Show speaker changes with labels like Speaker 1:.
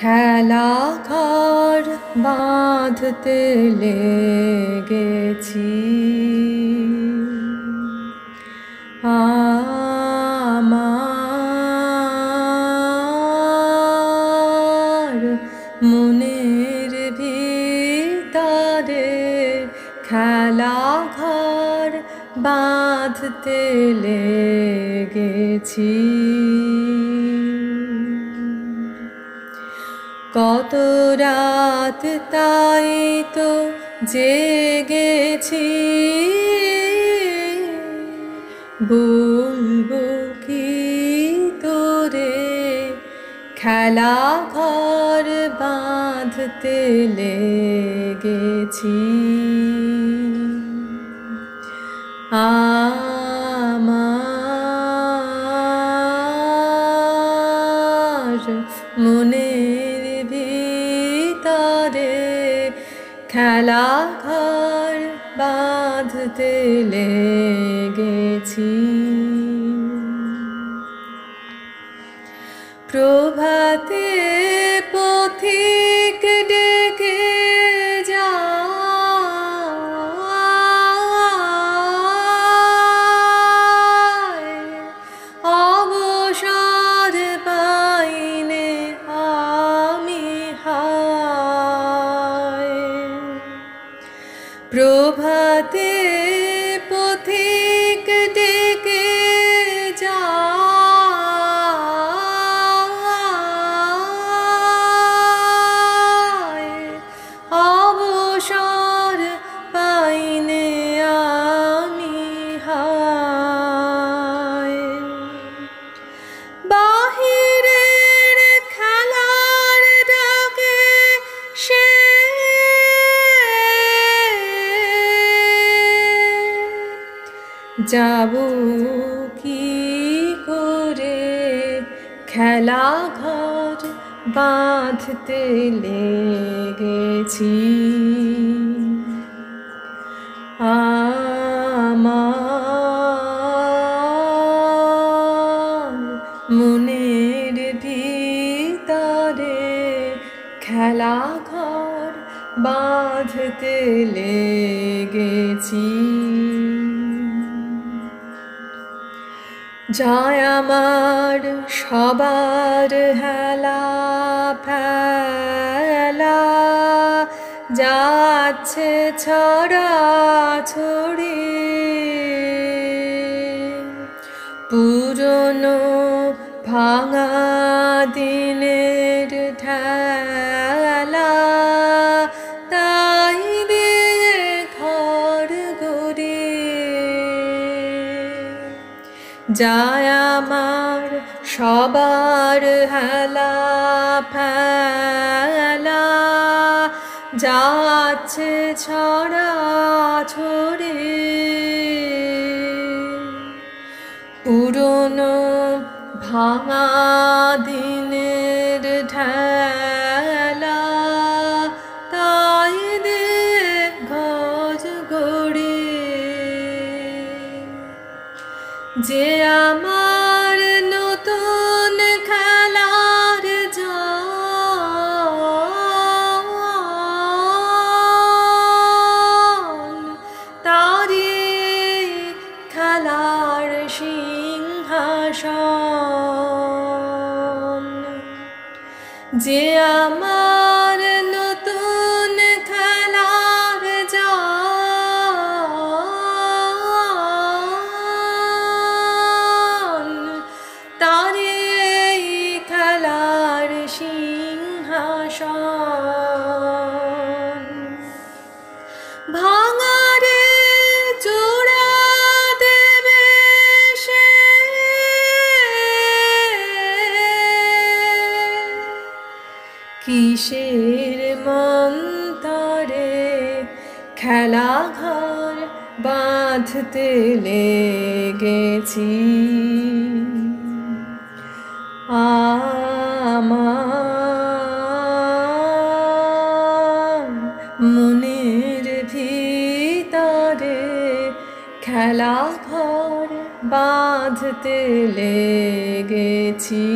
Speaker 1: খেলা ঘর বাঁধতে লেগেছি। আমার মনের ভিতরে খেলা ঘর বাঁধতে লেগেছি। কত রাত তাই তো জেগেছি। বলব কি তোরে খেলা ঘর বাঁধতে লেগেছি। আমার মনের খেলা ঘর বাঁধতে লেগেছি। প্রভাতে প্রভাতে যাব কি করে? খেলা ঘর বাঁধতে লেগেছি। আমার মনের ভিতরে খেলা ঘর বাঁধতে লেগেছি। যায় আমার সবার হেলা ফেলা। যাচ্ছে ছড়া ছড়ি পুরনো ভাঙা দিনের ঠেলা যায় আমার সবার হেলা ফেলা। যাচ্ছে ছড়া ছড়ে। পুরনো ভাঙা যে আমার নতুন খেলার তারি খেলার সিংহাসন। যে আমার কিসের মন্তরে খেলা ঘর বাঁধতে লেগেছি? আমার মনের ভিতরে খেলা ঘর বাঁধতে লেগেছি।